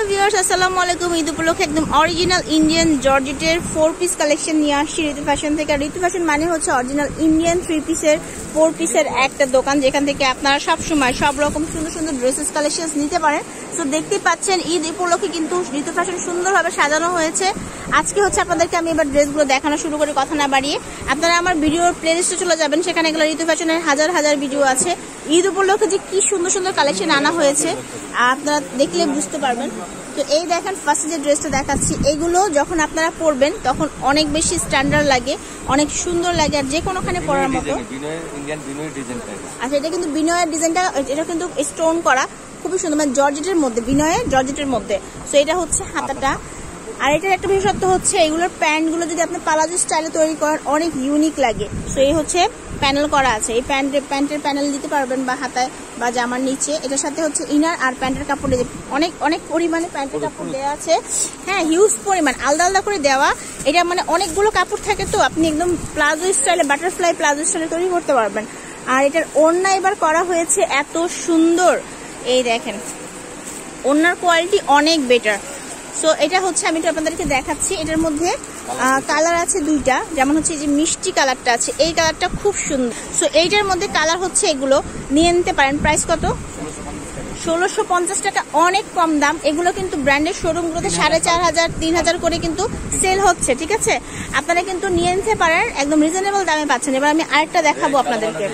Hello viewers, আসসালামু আলাইকুম। ঈদ উপলক্ষে একদম অরিজিনাল ইন্ডিয়ান জর্জেটের ফোর পিস কালেকশন নিয়ে আসছি ঋতু ফ্যাশন থেকে। ঋতু ফ্যাশন মানে হচ্ছে অরিজিনাল ইন্ডিয়ান থ্রি পিসের ফোর পিসের একটা দোকান যেখান থেকে আপনারা সব সময় সব রকম সুন্দর সুন্দর ড্রেসেস কালেকশন নিতে পারেন। তো দেখতেই পাচ্ছেন ঈদ উপলক্ষে কিন্তু ঋতু ফ্যাশন সুন্দরভাবে সাজানো হয়েছে। আজকে হচ্ছে আপনাদেরকে আমি এবার ড্রেসগুলো দেখানো শুরু করে, কথা না বাড়িয়ে। আপনারা আমার ভিডিওর প্লেলিস্টে চলে যাবেন, সেখানে এগুলো ঋতু ফ্যাশনের হাজার হাজার ভিডিও আছে। ঈদ উপলক্ষে যে কি সুন্দর সুন্দর কালেকশন আনা হয়েছে, আপনারা দেখলে বুঝতে পারবেন। তো এই দেখেন ফার্স্টে যে ড্রেসটা দেখাচ্ছি, এগুলো যখন আপনারা পরবেন, তখন অনেক বেশি স্ট্যান্ডার্ড লাগে, অনেক সুন্দর লাগে, আর যে কোনোখানে পরার মতো। আচ্ছা এটা কিন্তু বিনয়ের ডিজাইনটা, এটা কিন্তু স্টোন করা, খুবই সুন্দর মানে জর্জেটের মধ্যে, বিনয়ের জর্জেটের মধ্যে। তো এটা হচ্ছে হাতাটা। আর এটার একটা বিশেষত্ব হচ্ছে, এগুলোর প্যান্টগুলো যদি আপনি পালাজো স্টাইলে তৈরি করেন, অনেক ইউনিক লাগে। তো এই হচ্ছে প্যানেল করা আছে। এই প্যান্টের প্যান্টের প্যানেল দিতে পারবেন বা হাতায় বা জামার নিচে। এটার সাথে হচ্ছে ইনার আর প্যান্টের কাপড় অনেক অনেক পরিমাণে প্যান্টের কাপড় দেওয়া আছে। হ্যাঁ হিউজ পরিমাণ। আলাদা আলাদা করে দেওয়া। এটা মানে অনেকগুলো কাপড় থাকে তো। আপনি একদম প্লাজো স্টাইলে বাটারফ্লাই প্লাজো স্টাইলে তৈরি করতে পারবেন। আর এটার ওড়না এবার করা হয়েছে এত সুন্দর। এই দেখেন। ওড়নার কোয়ালিটি অনেক বেটার সো এটা হচ্ছে আমি একটু আপনাদেরকে দেখাচ্ছি। এটার মধ্যে কালার আছে দুইটা। যেমন হচ্ছে যে মিষ্টি কালারটা আছে, এই কালারটা খুব সুন্দর। সো এইটার মধ্যে কালার হচ্ছে এগুলো। নিয়ে নিতে পারেন প্রাইস কত? ষোলোশো পঞ্চাশ টাকা, অনেক কম দাম। এগুলো কিন্তু ব্র্যান্ডের শোরুমগুলোতে সাড়ে চার হাজার, তিন হাজার করে কিন্তু সেল হচ্ছে, ঠিক আছে? আপনারা কিন্তু নিয়ে নিতে পারেন, একদম রিজনেবল দামে পাচ্ছেন। এবার আমি আরেকটা দেখাবো আপনাদেরকে।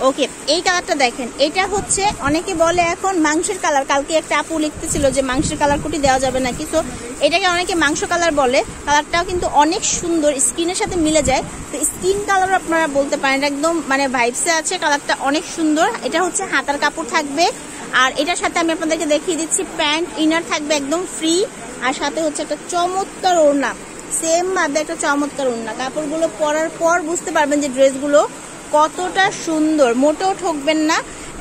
ওকে, এই কালারটা দেখেন। এটা হচ্ছে, অনেকে বলে এখন মাংসের কালার। কালকে একটা আপু লিখতেছিল যে মাংসের কালার কুটি দেওয়া যাবে নাকি। তো এটাকে অনেকে মাংস কালার বলে। কালারটাও কিন্তু অনেক সুন্দর, স্কিনের সাথে মিলে যায়। তো স্কিন কালার আপনারা বলতে পারেন। একদম মানে ভাইবসে আছে, কালারটা অনেক সুন্দর। এটা হচ্ছে হাতার কাপড় থাকবে। আর এটার সাথে আমি আপনাদেরকে দেখিয়ে দিচ্ছি, প্যান্ট, ইনার থাকবে একদম ফ্রি আর সাথে হচ্ছে একটা চমৎকার ওড়না। সেম ভাবে একটা চমৎকার ওড়না। কাপড়গুলো পরার পর বুঝতে পারবেন যে ড্রেসগুলো কতটা সুন্দর। মোটেও ঠকবেন না।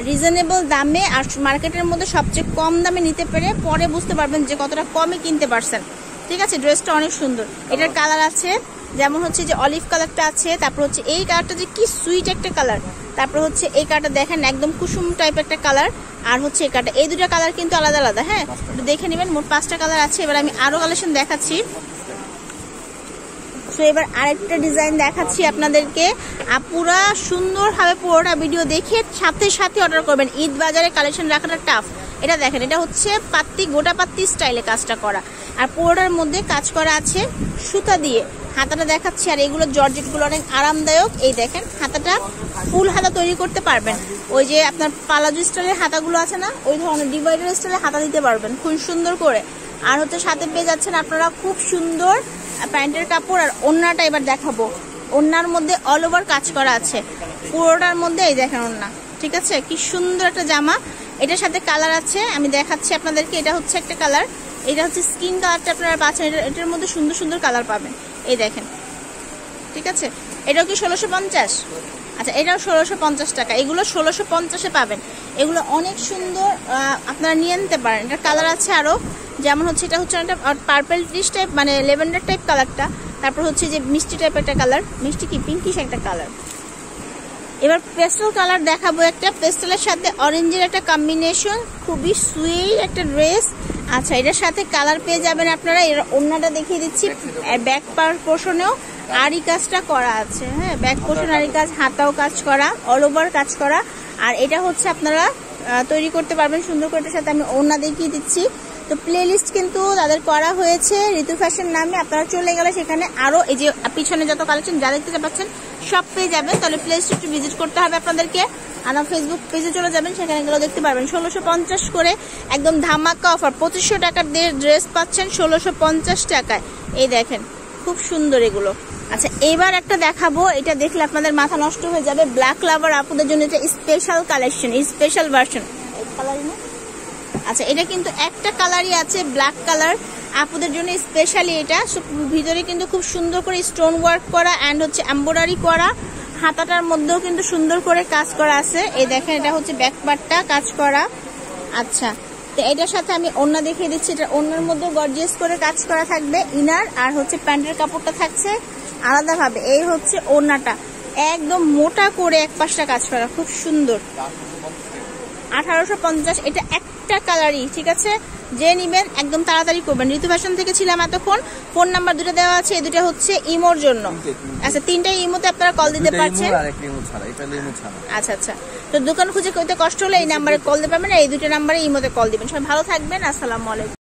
রিজনেবল দামে আর মার্কেটের মধ্যে সবচেয়ে কম দামে নিতে পেরে পরে বুঝতে পারবেন যে কতটা কমে কিনতে পারছেন। ঠিক আছে? ড্রেসটা অনেক সুন্দর। এটার কালার আছে। যেমন হচ্ছে যে অলিভ কালারটা আছে তারপর হচ্ছে এই কালারটা যে কি সুইট একটা কালার। তারপর হচ্ছে এই কালারটা দেখেন একদম কুসুম টাইপ একটা কালার। আর হচ্ছে এই কালারটা। এই দুটো কালার কিন্তু আলাদা আলাদা হ্যাঁ? দেখে নেবেন। মোট পাঁচটা কালার আছে। এবার আমি আরও কালেকশন দেখাচ্ছি। তো এবার আরেকটা ডিজাইন দেখাচ্ছি আপনাদেরকে। আপুরা সুন্দরভাবে পুরোটা ভিডিও দেখে সাথে সাথে অর্ডার করবেন। ঈদ বাজারে কালেকশন রাখাটা টাফ এটা দেখেন, এটা হচ্ছে পাত্তি, গোটা পাত্তি স্টাইলে কাজটা করা। আর পুরোটার মধ্যে কাজ করা আছে সুতা দিয়ে। হাতাটা দেখাচ্ছি, আর এগুলো জর্জেটগুলো অনেক আরামদায়ক। এই দেখেন, হাতাটা ফুল হাতা তৈরি করতে পারবেন। ওই যে আপনার পালাজু স্টাইলের হাতাগুলো আছে না, ওই ধরনের ডিভাইডার স্টাইলে হাতা দিতে পারবেন। খুব সুন্দর করে। আর হচ্ছে সাথে পেয়ে যাচ্ছেন আপনারা খুব সুন্দর প্যান্টের কাপড়, আর ওন্নাটা এবার দেখাবো। ওন্নার মধ্যে অল ওভার কাজ করা আছে। পুরোটার মধ্যে এই দেখেন ওন্না। ঠিক আছে? কি সুন্দর একটা জামা। এটার সাথে কালার আছে। আমি দেখাচ্ছি আপনাদেরকে। এটা হচ্ছে একটা কালার এটা হচ্ছে স্কিন কালারটা আপনারা পাচ্ছেন। এটা, এটার মধ্যে সুন্দর সুন্দর কালার পাবেন। এই দেখেন। ঠিক আছে? এটাও কি ষোলোশো পঞ্চাশ? আচ্ছা এটাও ষোলোশো পঞ্চাশ টাকা। এগুলো ষোলোশো পঞ্চাশে পাবেন। এগুলো অনেক সুন্দর আপনারা নিয়ে নিতে পারেন। এটার কালার আছে আরও যেমন হচ্ছে এটা হচ্ছে একটা পার্পেল টিস টাইপ মানে লেভেন্ডার টাইপ কালারটা তারপর হচ্ছে যে মিষ্টি টাইপ একটা কালার মিষ্টি কি পিঙ্কিশ একটা কালার এবার পেস্টেল কালার দেখাবো একটা। পেস্টেলের সাথে অরেঞ্জের একটা কম্বিনেশন খুবই সুইট একটা ড্রেস আচ্ছা এটার সাথে কালার পেয়ে যাবেন আপনারা। এর অন্যটা দেখিয়ে দিচ্ছি। ব্যাক পার পোর্শনেও আরি কাজটা করা আছে। হ্যাঁ ব্যাক পোর্শন আরি কাজ হাতাও কাজ করা অল ওভার কাজ করা। আর এটা হচ্ছে আপনারা তৈরি করতে পারবেন সুন্দর করে। সাথে আমি ওড়না দেখিয়ে দিচ্ছি। তো প্লে লিস্ট কিন্তু তাদের করা হয়েছে। ঋতু ফ্যাশন নামে আপনারা চলে গেলে সেখানে আরও এই যে পিছনে যত কালেকশন যা দেখতে পাচ্ছেন, সব পেয়ে যাবেন। তাহলে প্লে একটু ভিজিট করতে হবে আপনাদেরকে। আমার ফেসবুক পেজে চলে যাবেন, সেখানে এগুলো দেখতে পারবেন। ষোলোশো পঞ্চাশ করে একদম ধামাকা অফার পঁচিশশো টাকার দিয়ে ড্রেস পাচ্ছেন ষোলোশো পঞ্চাশ টাকায়। এই দেখেন, খুব সুন্দর এগুলো। আচ্ছা এবার একটা দেখাবো। এটা দেখলে আপনাদের মাথা নষ্ট হয়ে যাবে। ব্ল্যাক লাভার আপুদের জন্য এটা special collection special version colour আচ্ছা এটা কিন্তু একটা কালারই আছে ব্ল্যাক কালার আপুদের জন্য স্পেশালি এটা। ভিতরে কিন্তু খুব সুন্দর করে স্টোন ওয়ার্ক করা অ্যান্ড হচ্ছে এম্ব্রয়ডারি করা। হাতাটার মধ্যেও কিন্তু সুন্দর করে কাজ করা আছে। এই দেখেন, এটা হচ্ছে ব্যাক পার্টটা কাজ করা। আচ্ছা তো এটার সাথে আমি অন্য দেখিয়ে দিচ্ছি। এটা অন্যের মধ্যেও গর্জিয়াস করে কাজ করা থাকবে ইনার আর হচ্ছে প্যান্টের কাপড়টা থাকছে আলাদাভাবে। এই হচ্ছে ওড়নাটা। একদম মোটা করে এক পাশটা কাজ করা, খুব সুন্দর। আঠারোশো পঞ্চাশ, এটা এক একটা কালারই ঠিক আছে? যে নিবেন একদম তাড়াতাড়ি করবেন। ঋতু ফ্যাশন থেকে ছিলাম এতক্ষণ ফোন নাম্বার দুটো দেওয়া আছে এই দুটো হচ্ছে ইমোর জন্য। আচ্ছা তিনটা ইমোতে আপনারা কল দিতে পারছেন? আচ্ছা আচ্ছা। তো দোকান খুঁজে করতে কষ্ট হলে এই নাম্বারে কল দিতে পারবেন এই দুটো নাম্বারে ইমোতে কল দিবেন। সবাই ভালো থাকবেন আসসালামু আলাইকুম।